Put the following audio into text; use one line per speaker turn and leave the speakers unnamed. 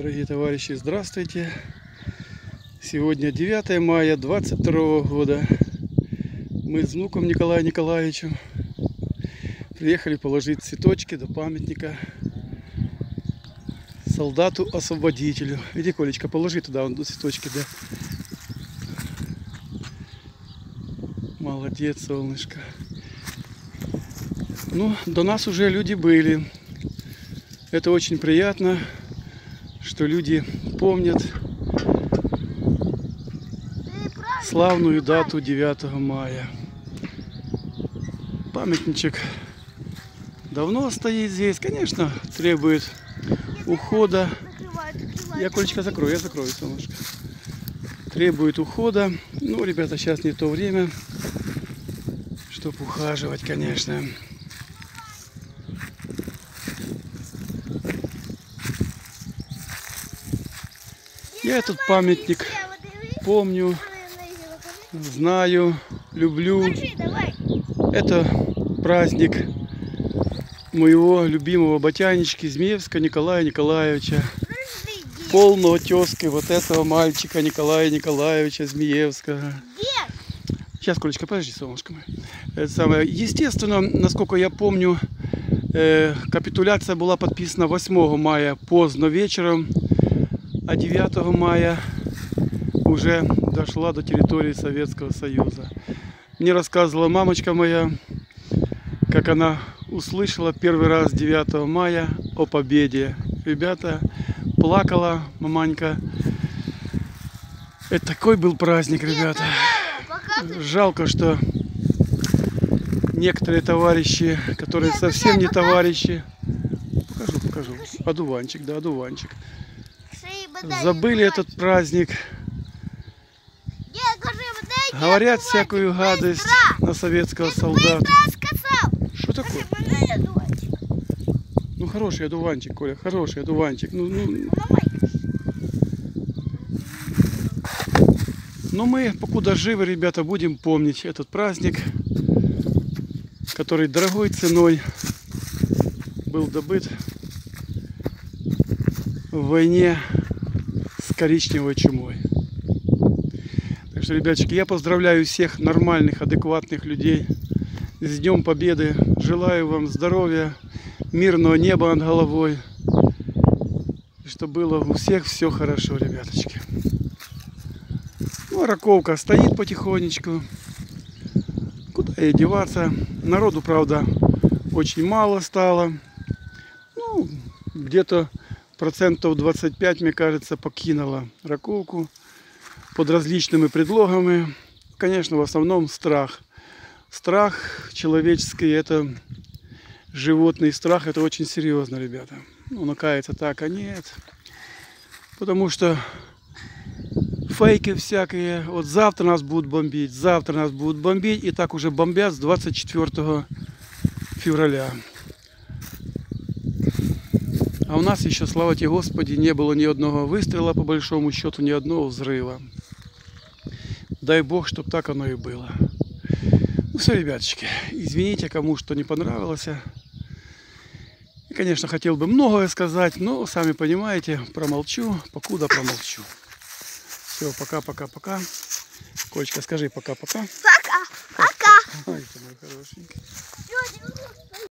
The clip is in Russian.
Дорогие товарищи, здравствуйте! Сегодня 9 мая 22 года. Мы с внуком Николаем Николаевичем приехали положить цветочки до памятника солдату-освободителю. Иди, Колечка, положи туда вон цветочки, да. Молодец, солнышко. Ну, до нас уже люди были. Это очень приятно, что люди помнят славную дату 9 мая. Памятничек давно стоит здесь, конечно, требует ухода. Я, Колечка, закрою, я закрою, солнышко. Требует ухода. Ну, ребята, сейчас не то время, чтобы ухаживать, конечно. Я этот памятник помню, знаю, люблю. Это праздник моего любимого ботянички Змеевска Николая Николаевича. Полного тезки вот этого мальчика Николая Николаевича Змеевского. Сейчас, Колечка, подожди, солнышко мое. Это самое. Естественно, насколько я помню, э, капитуляция была подписана 8 мая поздно вечером, а 9 мая уже дошла до территории Советского Союза. Мне рассказывала мамочка моя, как она услышала первый раз 9 мая о победе. Ребята, плакала маманька. Это такой был праздник, ребята. Жалко, что некоторые товарищи, которые совсем не товарищи, покажу, покажу, одуванчик, да, одуванчик, забыли этот праздник, говорят всякую гадость на советского солдата. Что такое? Ну хороший одуванчик, Коля, хороший одуванчик. Ну, ну, но мы, покуда живы, ребята, будем помнить этот праздник, который дорогой ценой был добыт в войне коричневой чумой. Так что, ребятчики, я поздравляю всех нормальных, адекватных людей с Днем Победы. Желаю вам здоровья, мирного неба над головой. И чтобы было у всех все хорошо, ребяточки. Ну, а раковка стоит потихонечку. Куда ей деваться? Народу, правда, очень мало стало. Ну, где-то процентов 25, мне кажется, покинула раковку под различными предлогами. Конечно, в основном страх. Страх человеческий, это животный страх, это очень серьезно, ребята. Ну, накается так, а нет. Потому что фейки всякие. Вот завтра нас будут бомбить, завтра нас будут бомбить. И так уже бомбят с 24 февраля. А у нас еще, слава тебе Господи, не было ни одного выстрела, по большому счету, ни одного взрыва. Дай Бог, чтобы так оно и было. Ну все, ребяточки, извините, кому что не понравилось. И, конечно, хотел бы многое сказать, но, сами понимаете, промолчу, покуда промолчу. Все, пока-пока-пока. Кольчка, скажи пока-пока.
Пока, пока.
Ой, ты мой хорошенький.